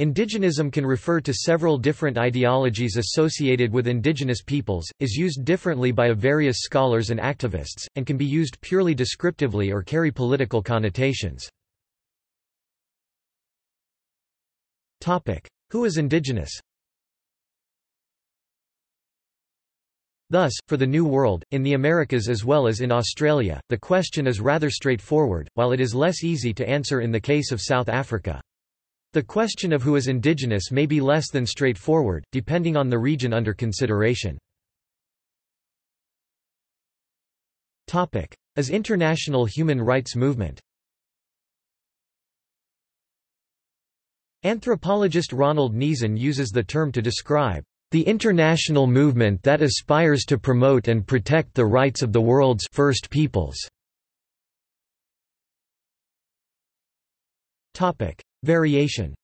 Indigenism can refer to several different ideologies associated with indigenous peoples, is used differently by various scholars and activists, and can be used purely descriptively or carry political connotations. Who is indigenous Thus, for the New World, in the Americas as well as in Australia, the question is rather straightforward, while it is less easy to answer in the case of South Africa. The question of who is indigenous may be less than straightforward, depending on the region under consideration. As international human rights movement Anthropologist Ronald Niezen uses the term to describe the international movement that aspires to promote and protect the rights of the world's first peoples. Variation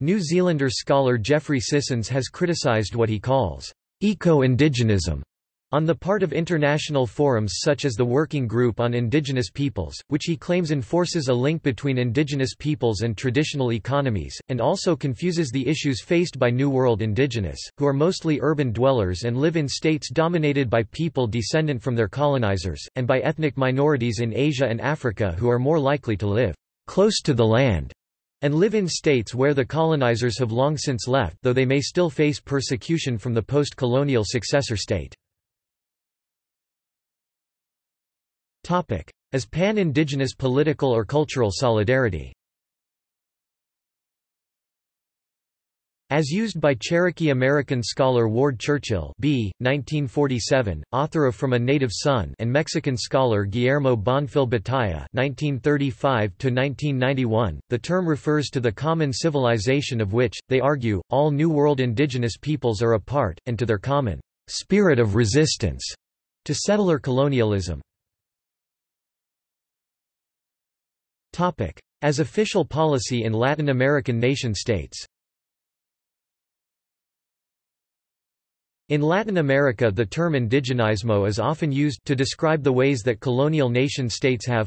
New Zealander scholar Jeffrey Sissons has criticized what he calls eco-indigenism on the part of international forums such as the Working Group on Indigenous Peoples, which he claims enforces a link between indigenous peoples and traditional economies, and also confuses the issues faced by New World indigenous, who are mostly urban dwellers and live in states dominated by people descendant from their colonizers, and by ethnic minorities in Asia and Africa who are more likely to live close to the land and live in states where the colonizers have long since left though they may still face persecution from the post-colonial successor state. As pan-indigenous political or cultural solidarity As used by Cherokee American scholar Ward Churchill B. 1947, author of From a Native Son and Mexican scholar Guillermo Bonfil Batalla 1935 the term refers to the common civilization of which, they argue, all New World indigenous peoples are a part, and to their common spirit of resistance to settler colonialism. As official policy in Latin American nation-states In Latin America the term indigenismo is often used to describe the ways that colonial nation-states have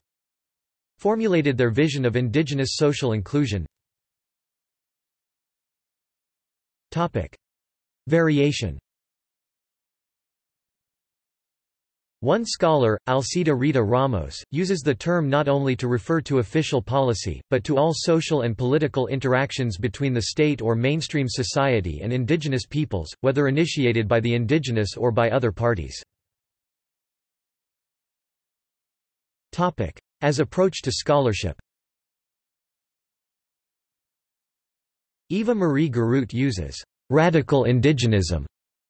formulated their vision of indigenous social inclusion. Variation One scholar, Alcida Rita Ramos, uses the term not only to refer to official policy, but to all social and political interactions between the state or mainstream society and indigenous peoples, whether initiated by the indigenous or by other parties. As approach to scholarship Eva Marie Garroutte uses radical indigenism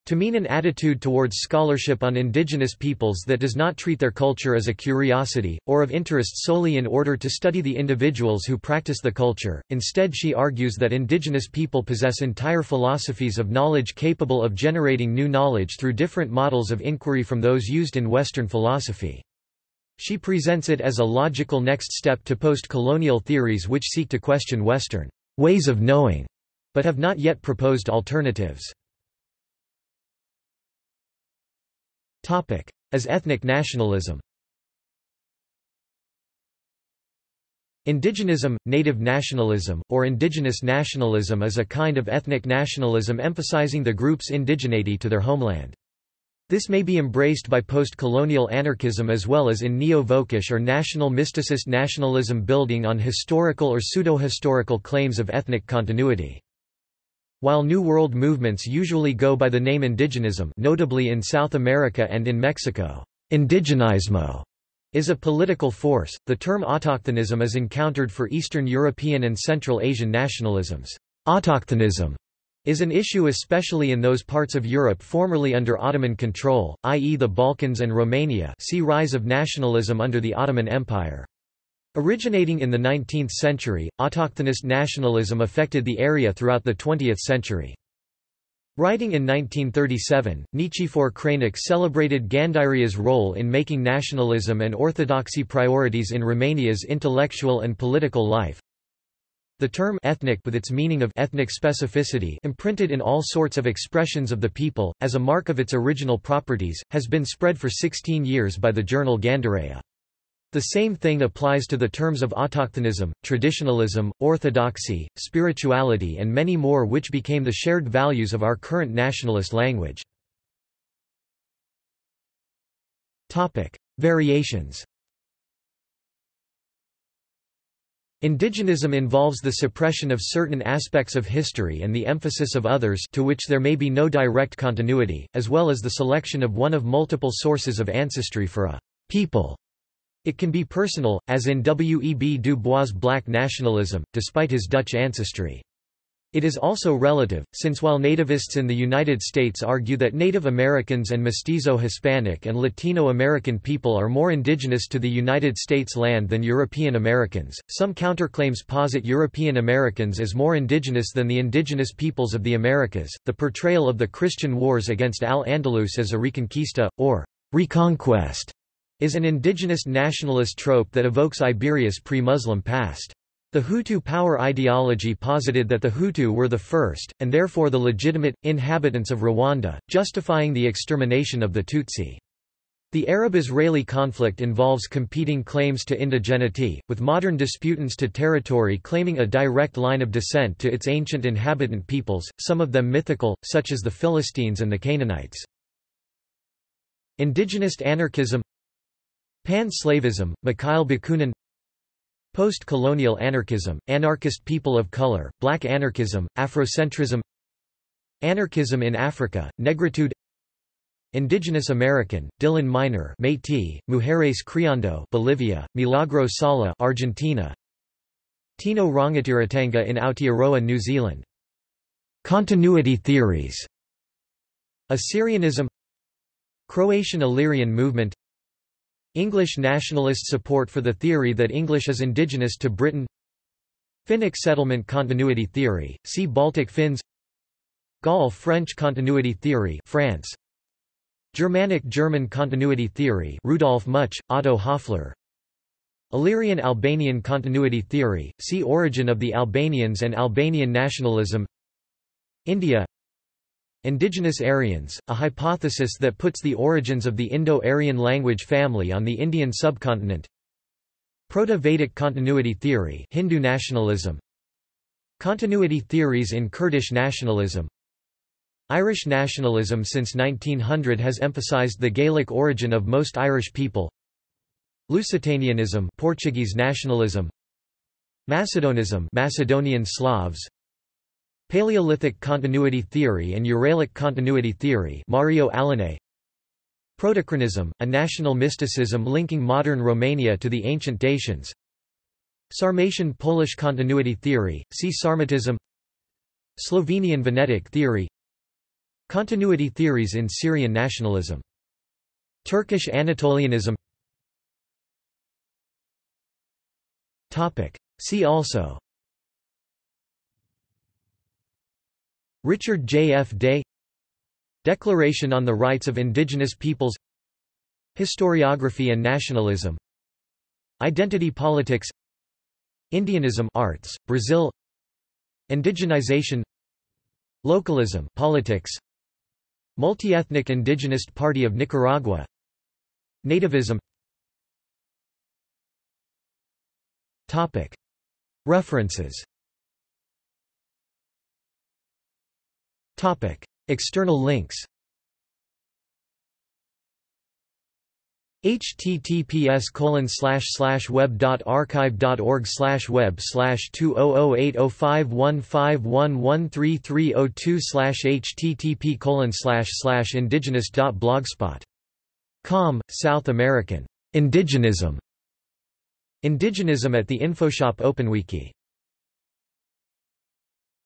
to mean an attitude towards scholarship on indigenous peoples that does not treat their culture as a curiosity, or of interest solely in order to study the individuals who practice the culture, instead she argues that indigenous people possess entire philosophies of knowledge capable of generating new knowledge through different models of inquiry from those used in Western philosophy. She presents it as a logical next step to post-colonial theories which seek to question Western ways of knowing, but have not yet proposed alternatives. As ethnic nationalism Indigenism, native nationalism, or indigenous nationalism is a kind of ethnic nationalism emphasizing the group's indigeneity to their homeland. This may be embraced by post-colonial anarchism as well as in neo-Völkisch or national mysticist nationalism building on historical or pseudo-historical claims of ethnic continuity. While New World movements usually go by the name indigenism notably in South America and in Mexico, indigenismo is a political force, the term autochthonism is encountered for Eastern European and Central Asian nationalisms. Autochthonism is an issue especially in those parts of Europe formerly under Ottoman control, i.e. the Balkans and Romania see Rise of nationalism under the Ottoman Empire. Originating in the 19th century, autochthonist nationalism affected the area throughout the 20th century. Writing in 1937, Nichifor Crainic celebrated Gândirea's role in making nationalism and orthodoxy priorities in Romania's intellectual and political life. The term ethnic with its meaning of ethnic specificity imprinted in all sorts of expressions of the people, as a mark of its original properties, has been spread for 16 years by the journal Gândirea. The same thing applies to the terms of autochthonism, traditionalism, orthodoxy, spirituality and many more which became the shared values of our current nationalist language. Variations Indigenism involves the suppression of certain aspects of history and the emphasis of others to which there may be no direct continuity, as well as the selection of one of multiple sources of ancestry for a people it can be personal, as in W. E. B. Du Bois' black nationalism, despite his Dutch ancestry. It is also relative, since while nativists in the United States argue that Native Americans and mestizo Hispanic and Latino American people are more indigenous to the United States land than European Americans, some counterclaims posit European Americans as more indigenous than the indigenous peoples of the Americas. The portrayal of the Christian wars against Al-Andalus as a reconquista, or reconquest, is an indigenous nationalist trope that evokes Iberia's pre-Muslim past. The Hutu power ideology posited that the Hutu were the first, and therefore the legitimate, inhabitants of Rwanda, justifying the extermination of the Tutsi. The Arab-Israeli conflict involves competing claims to indigeneity, with modern disputants to territory claiming a direct line of descent to its ancient inhabitant peoples, some of them mythical, such as the Philistines and the Canaanites. Indigenous anarchism Pan-slavism, Mikhail Bakunin. Post-colonial anarchism, anarchist people of color, black anarchism, Afrocentrism. Anarchism in Africa, Negritude. Indigenous American, Dylan Miner Métis, Mujeres Creando Bolivia, Milagro Sala Argentina. Tino Rangatiratanga in Aotearoa New Zealand. Continuity theories. Assyrianism. Croatian Illyrian movement English nationalist support for the theory that English is indigenous to Britain. Finnic settlement continuity theory, see Baltic Finns. Gaul French continuity theory France. Germanic German continuity theory Rudolf Much, Otto Höfler Illyrian Albanian continuity theory, see Origin of the Albanians and Albanian nationalism. India Indigenous Aryans, a hypothesis that puts the origins of the Indo-Aryan language family on the Indian subcontinent. Proto-Vedic continuity theory Hindu nationalism. Continuity theories in Kurdish nationalism. Irish nationalism since 1900 has emphasized the Gaelic origin of most Irish people. Lusitanianism Portuguese nationalism. Macedonism Macedonian Slavs Paleolithic continuity theory and Uralic continuity theory Mario Alinei Protochronism, a national mysticism linking modern Romania to the ancient Dacians. Sarmatian Polish continuity theory, see Sarmatism. Slovenian Venetic theory. Continuity theories in Syrian nationalism. Turkish Anatolianism. See also Richard J. F. Day. Declaration on the Rights of Indigenous Peoples. Historiography and Nationalism. Identity Politics. Indianism Arts, Brazil. Indigenization. Localism Politics. Multi-ethnic Indigenist Party of Nicaragua. Nativism. References External links https colon slash slash web dot archive dot org slash web slash two oh oh eight oh five one five one one three three oh two slash http colon slash slash indigenous dot blogspot. Com South American. Indigenism. Indigenism at the InfoShop OpenWiki